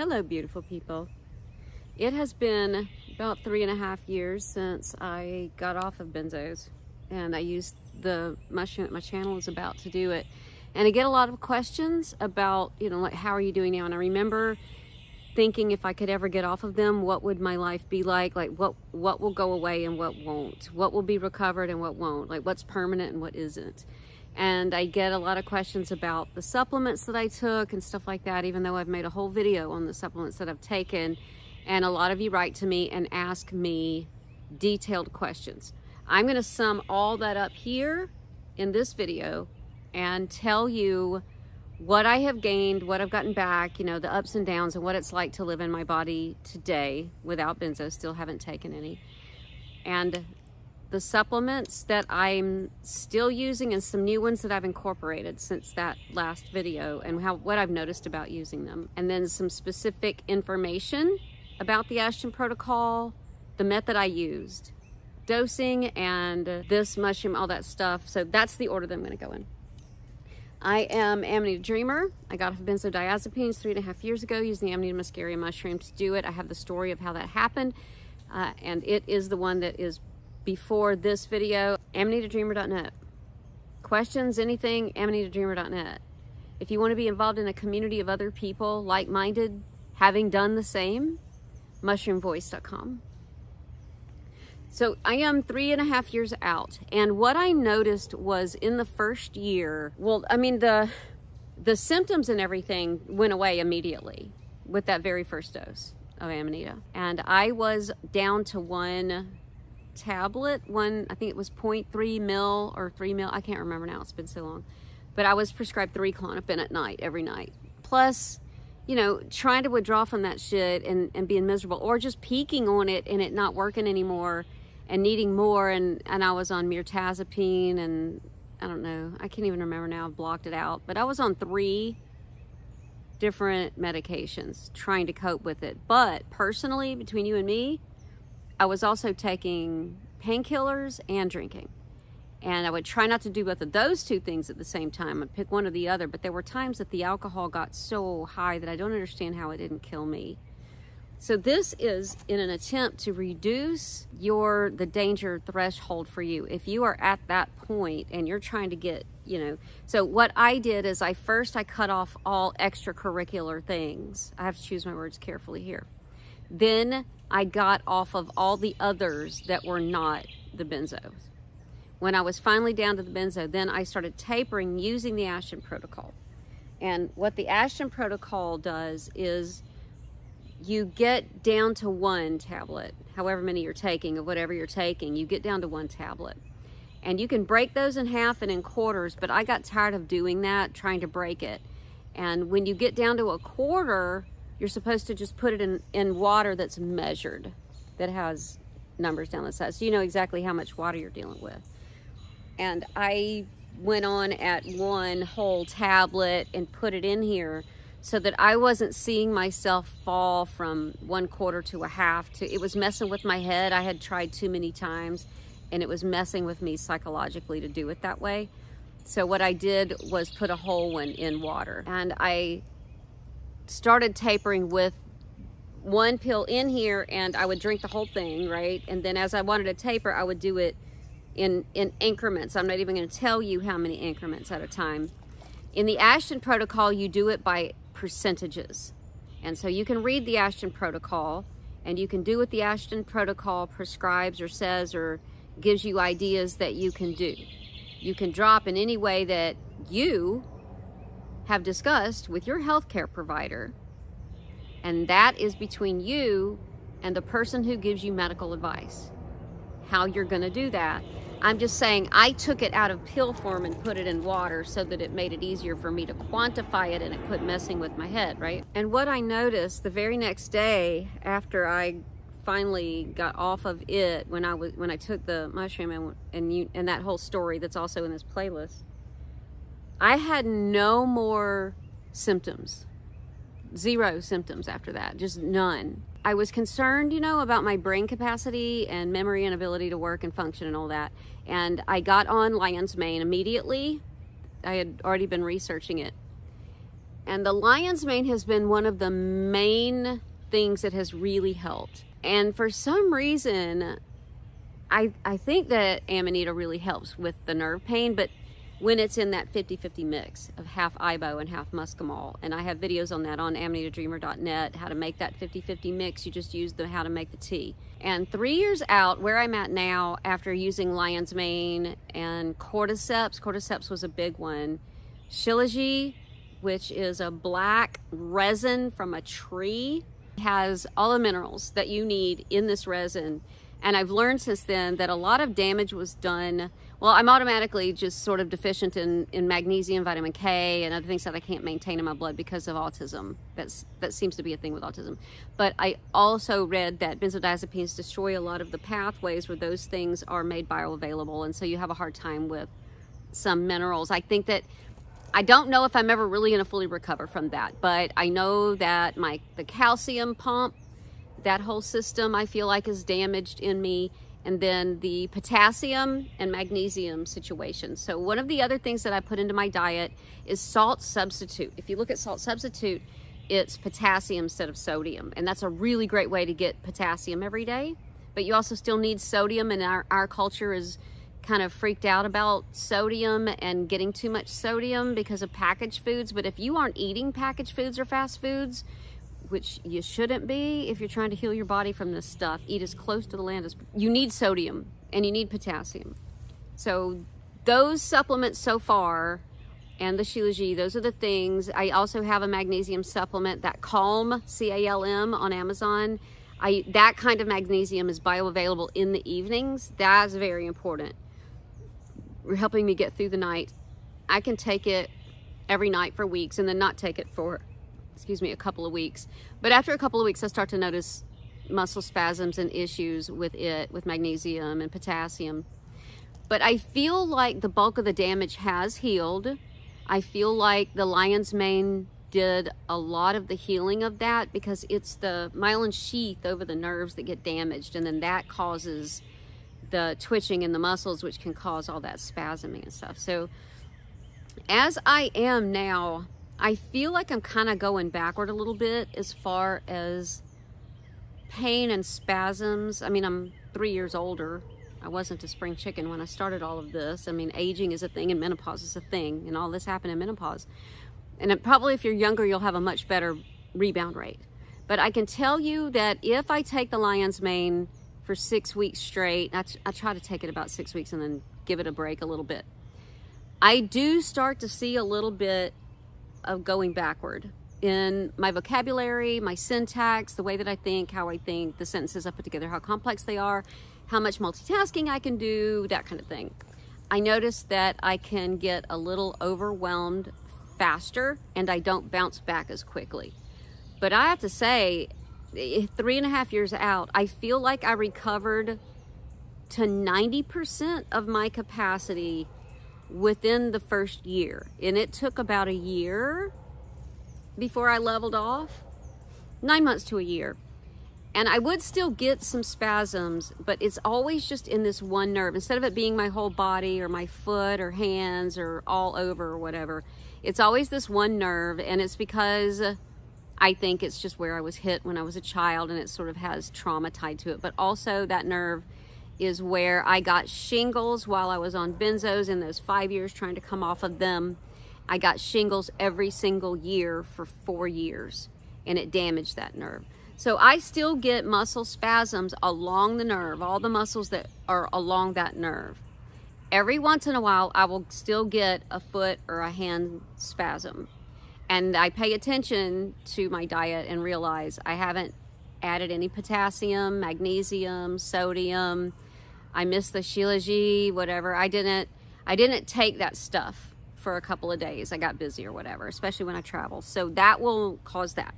Hello, beautiful people. It has been about three and a half years since I got off of benzos and I used the mushroom my channel is about to do it. And I get a lot of questions about, you know, like, how are you doing now? And I remember thinking if I could ever get off of them, what would my life be like? Like what, what will go away and what won't? What will be recovered and what won't? Like what's permanent and what isn't? And I get a lot of questions about the supplements that I took and stuff like that, even though I've made a whole video on the supplements that I've taken. And a lot of you write to me and ask me detailed questions. I'm gonna sum all that up here in this video and tell you what I have gained, what I've gotten back, you know, the ups and downs and what it's like to live in my body today without benzo, still haven't taken any. And the supplements that I'm still using and some new ones that I've incorporated since that last video and how what I've noticed about using them. And then some specific information about the Ashton protocol, the method I used, dosing and this mushroom, all that stuff. So that's the order that I'm gonna go in. I am Amanita Dreamer. I got off of benzodiazepines three and a half years ago using the Amanita muscaria mushroom to do it. I have the story of how that happened. Uh, and it is the one that is before this video, amanitadreamer.net. Questions, anything, amanitadreamer.net. If you want to be involved in a community of other people, like-minded, having done the same, mushroomvoice.com. So I am three and a half years out. And what I noticed was in the first year, well, I mean, the, the symptoms and everything went away immediately with that very first dose of Amanita. And I was down to one tablet, one, I think it was 0.3 mil or 3 mil, I can't remember now, it's been so long. But I was prescribed three Klonopin at night, every night. Plus, you know, trying to withdraw from that shit and, and being miserable or just peaking on it and it not working anymore and needing more. And, and I was on mirtazapine and I don't know, I can't even remember now, I've blocked it out. But I was on three different medications trying to cope with it. But personally, between you and me, I was also taking painkillers and drinking. And I would try not to do both of those two things at the same time. I'd pick one or the other, but there were times that the alcohol got so high that I don't understand how it didn't kill me. So this is in an attempt to reduce your the danger threshold for you. If you are at that point and you're trying to get, you know, so what I did is I first I cut off all extracurricular things. I have to choose my words carefully here. Then I got off of all the others that were not the benzos. When I was finally down to the benzo, then I started tapering using the Ashton protocol. And what the Ashton protocol does is you get down to one tablet, however many you're taking of whatever you're taking, you get down to one tablet. And you can break those in half and in quarters, but I got tired of doing that, trying to break it. And when you get down to a quarter, you're supposed to just put it in, in water that's measured, that has numbers down the side. So you know exactly how much water you're dealing with. And I went on at one whole tablet and put it in here so that I wasn't seeing myself fall from one quarter to a half to, it was messing with my head. I had tried too many times and it was messing with me psychologically to do it that way. So what I did was put a whole one in water and I started tapering with one pill in here and I would drink the whole thing, right? And then as I wanted to taper, I would do it in, in increments. I'm not even gonna tell you how many increments at a time. In the Ashton protocol, you do it by percentages. And so you can read the Ashton protocol and you can do what the Ashton protocol prescribes or says or gives you ideas that you can do. You can drop in any way that you have discussed with your healthcare provider. And that is between you and the person who gives you medical advice. How you're going to do that. I'm just saying I took it out of pill form and put it in water so that it made it easier for me to quantify it and it quit messing with my head, right? And what I noticed the very next day after I finally got off of it when I was when I took the mushroom and and you and that whole story that's also in this playlist I had no more symptoms, zero symptoms after that, just none. I was concerned, you know, about my brain capacity and memory and ability to work and function and all that. And I got on Lion's Mane immediately. I had already been researching it. And the lion's mane has been one of the main things that has really helped. And for some reason, I, I think that Amanita really helps with the nerve pain, but when it's in that 50-50 mix of half Ibo and half Muscimol. And I have videos on that on amanitadreamer.net, how to make that 50-50 mix. You just use the how to make the tea. And three years out, where I'm at now, after using lion's mane and cordyceps, cordyceps was a big one, shilajit, which is a black resin from a tree, has all the minerals that you need in this resin. And I've learned since then that a lot of damage was done. Well, I'm automatically just sort of deficient in, in magnesium, vitamin K, and other things that I can't maintain in my blood because of autism. That's That seems to be a thing with autism. But I also read that benzodiazepines destroy a lot of the pathways where those things are made bioavailable. And so you have a hard time with some minerals. I think that I don't know if I'm ever really going to fully recover from that, but I know that my the calcium pump, that whole system I feel like is damaged in me, and then the potassium and magnesium situation. So one of the other things that I put into my diet is salt substitute. If you look at salt substitute, it's potassium instead of sodium, and that's a really great way to get potassium every day. But you also still need sodium, and our, our culture is kind of freaked out about sodium and getting too much sodium because of packaged foods. But if you aren't eating packaged foods or fast foods, which you shouldn't be if you're trying to heal your body from this stuff, eat as close to the land as you need sodium and you need potassium. So those supplements so far and the Shilajit, those are the things. I also have a magnesium supplement, that Calm, C-A-L-M on Amazon. I, that kind of magnesium is bioavailable in the evenings. That's very important You're helping me get through the night. I can take it every night for weeks and then not take it for, excuse me, a couple of weeks. But after a couple of weeks, I start to notice muscle spasms and issues with it, with magnesium and potassium. But I feel like the bulk of the damage has healed. I feel like the lion's mane did a lot of the healing of that because it's the myelin sheath over the nerves that get damaged and then that causes the twitching in the muscles, which can cause all that spasming and stuff. So as I am now, I feel like I'm kind of going backward a little bit as far as pain and spasms. I mean, I'm three years older. I wasn't a spring chicken when I started all of this. I mean, aging is a thing and menopause is a thing and all this happened in menopause. And probably if you're younger, you'll have a much better rebound rate. But I can tell you that if I take the lion's mane for six weeks straight. I, I try to take it about six weeks and then give it a break a little bit. I do start to see a little bit of going backward in my vocabulary, my syntax, the way that I think, how I think, the sentences I put together, how complex they are, how much multitasking I can do, that kind of thing. I notice that I can get a little overwhelmed faster and I don't bounce back as quickly. But I have to say, three and a half years out, I feel like I recovered to 90% of my capacity within the first year. And it took about a year before I leveled off, nine months to a year. And I would still get some spasms, but it's always just in this one nerve. Instead of it being my whole body or my foot or hands or all over or whatever, it's always this one nerve. And it's because I think it's just where I was hit when I was a child and it sort of has trauma tied to it. But also that nerve is where I got shingles while I was on benzos in those five years trying to come off of them. I got shingles every single year for four years and it damaged that nerve. So I still get muscle spasms along the nerve, all the muscles that are along that nerve. Every once in a while, I will still get a foot or a hand spasm and I pay attention to my diet and realize I haven't added any potassium, magnesium, sodium. I missed the Shilajit, whatever. I didn't, I didn't take that stuff for a couple of days. I got busy or whatever, especially when I travel. So that will cause that.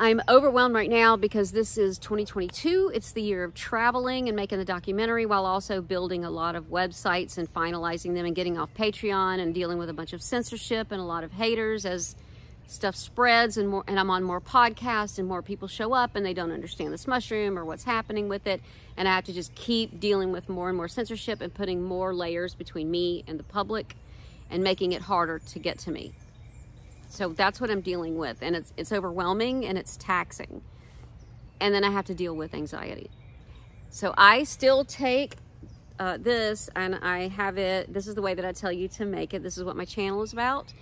I'm overwhelmed right now because this is 2022. It's the year of traveling and making the documentary while also building a lot of websites and finalizing them and getting off Patreon and dealing with a bunch of censorship and a lot of haters as stuff spreads and more and I'm on more podcasts and more people show up and they don't understand this mushroom or what's happening with it and I have to just keep dealing with more and more censorship and putting more layers between me and the public and making it harder to get to me. So that's what I'm dealing with. And it's, it's overwhelming and it's taxing. And then I have to deal with anxiety. So I still take uh, this and I have it, this is the way that I tell you to make it. This is what my channel is about.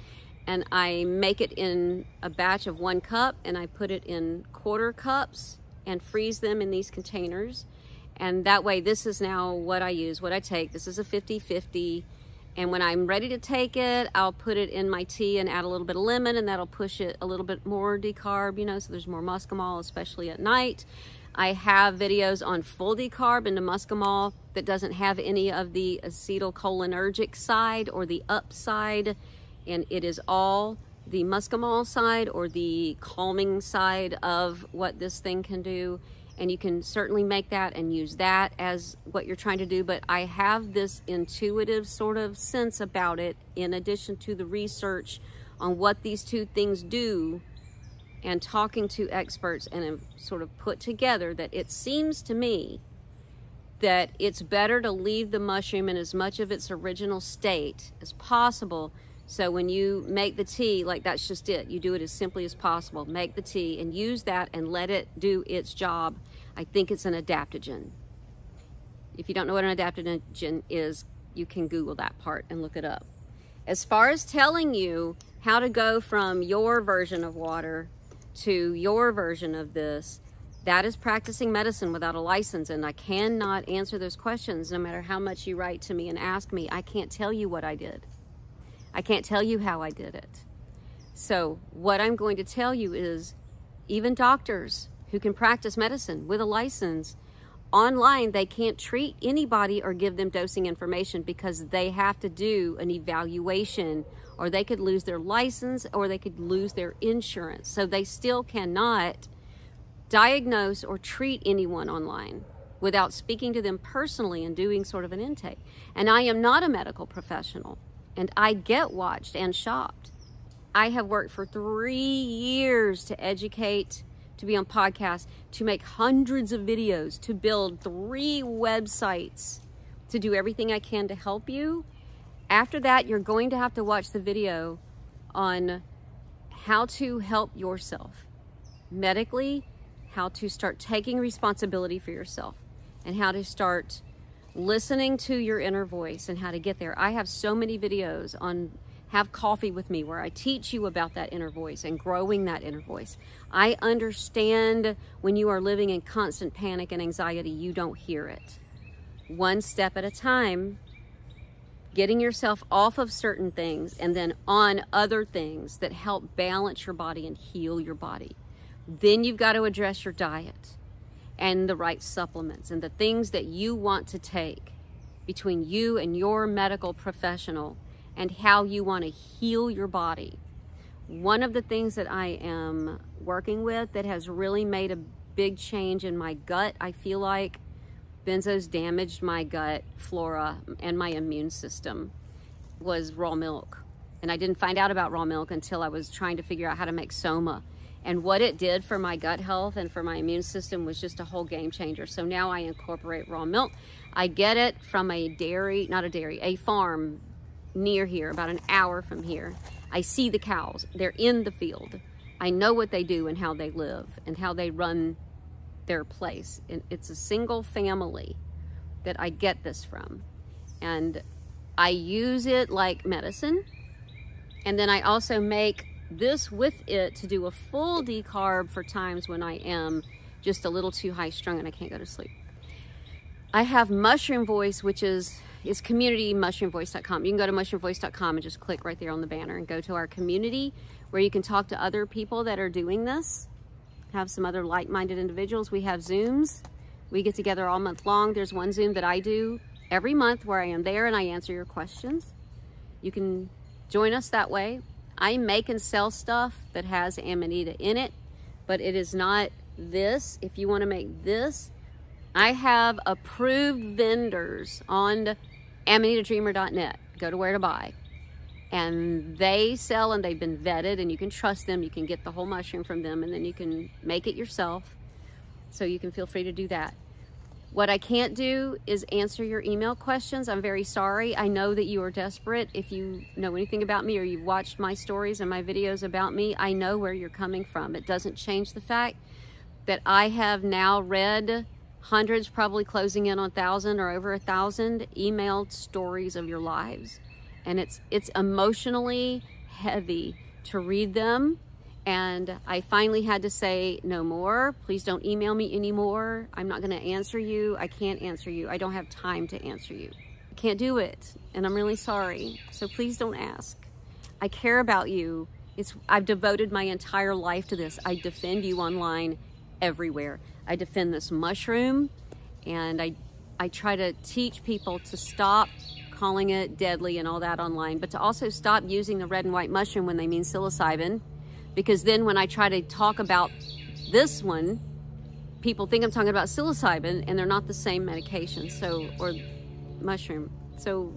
And I make it in a batch of one cup and I put it in quarter cups and freeze them in these containers. And that way, this is now what I use, what I take. This is a 50-50. And when I'm ready to take it, I'll put it in my tea and add a little bit of lemon and that'll push it a little bit more decarb, you know, so there's more muscimol, especially at night. I have videos on full decarb into muscimol that doesn't have any of the acetylcholinergic side or the upside. And it is all the muscimol side or the calming side of what this thing can do and you can certainly make that and use that as what you're trying to do. But I have this intuitive sort of sense about it in addition to the research on what these two things do and talking to experts and sort of put together that it seems to me that it's better to leave the mushroom in as much of its original state as possible so when you make the tea, like that's just it. You do it as simply as possible. Make the tea and use that and let it do its job. I think it's an adaptogen. If you don't know what an adaptogen is, you can Google that part and look it up. As far as telling you how to go from your version of water to your version of this, that is practicing medicine without a license. And I cannot answer those questions no matter how much you write to me and ask me. I can't tell you what I did. I can't tell you how I did it. So what I'm going to tell you is even doctors who can practice medicine with a license online, they can't treat anybody or give them dosing information because they have to do an evaluation or they could lose their license or they could lose their insurance. So they still cannot diagnose or treat anyone online without speaking to them personally and doing sort of an intake. And I am not a medical professional and I get watched and shopped. I have worked for three years to educate, to be on podcasts, to make hundreds of videos, to build three websites, to do everything I can to help you. After that, you're going to have to watch the video on how to help yourself medically, how to start taking responsibility for yourself, and how to start listening to your inner voice and how to get there. I have so many videos on have coffee with me where I teach you about that inner voice and growing that inner voice. I understand when you are living in constant panic and anxiety, you don't hear it. One step at a time, getting yourself off of certain things and then on other things that help balance your body and heal your body. Then you've got to address your diet and the right supplements and the things that you want to take between you and your medical professional and how you want to heal your body. One of the things that I am working with that has really made a big change in my gut, I feel like benzos damaged my gut flora and my immune system, was raw milk. And I didn't find out about raw milk until I was trying to figure out how to make soma and what it did for my gut health and for my immune system was just a whole game changer. So now I incorporate raw milk. I get it from a dairy, not a dairy, a farm near here, about an hour from here. I see the cows. They're in the field. I know what they do and how they live and how they run their place. And it's a single family that I get this from. And I use it like medicine. And then I also make this with it to do a full decarb for times when I am just a little too high strung and I can't go to sleep. I have Mushroom Voice, which is is communitymushroomvoice.com. You can go to mushroomvoice.com and just click right there on the banner and go to our community where you can talk to other people that are doing this. Have some other like-minded individuals. We have Zooms. We get together all month long. There's one Zoom that I do every month where I am there and I answer your questions. You can join us that way. I make and sell stuff that has Amanita in it, but it is not this. If you want to make this, I have approved vendors on amanitadreamer.net. Go to where to buy. And they sell and they've been vetted and you can trust them. You can get the whole mushroom from them and then you can make it yourself. So you can feel free to do that. What I can't do is answer your email questions. I'm very sorry. I know that you are desperate. If you know anything about me or you've watched my stories and my videos about me, I know where you're coming from. It doesn't change the fact that I have now read hundreds, probably closing in on a thousand or over a thousand emailed stories of your lives. And it's, it's emotionally heavy to read them. And I finally had to say, no more. Please don't email me anymore. I'm not going to answer you. I can't answer you. I don't have time to answer you. I can't do it. And I'm really sorry. So please don't ask. I care about you. It's, I've devoted my entire life to this. I defend you online everywhere. I defend this mushroom and I, I try to teach people to stop calling it deadly and all that online, but to also stop using the red and white mushroom when they mean psilocybin. Because then when I try to talk about this one, people think I'm talking about psilocybin and they're not the same medication, so, or mushroom. So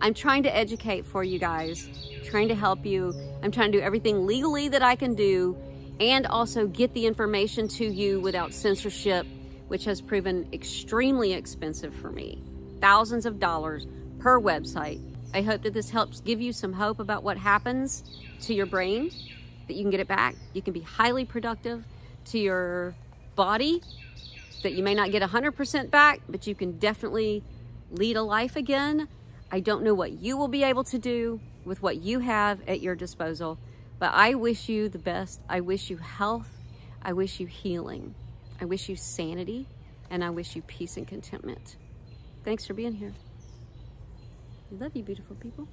I'm trying to educate for you guys, trying to help you. I'm trying to do everything legally that I can do and also get the information to you without censorship, which has proven extremely expensive for me. Thousands of dollars per website. I hope that this helps give you some hope about what happens to your brain, that you can get it back. You can be highly productive to your body, that you may not get 100% back, but you can definitely lead a life again. I don't know what you will be able to do with what you have at your disposal. But I wish you the best. I wish you health. I wish you healing. I wish you sanity. And I wish you peace and contentment. Thanks for being here. I love you, beautiful people.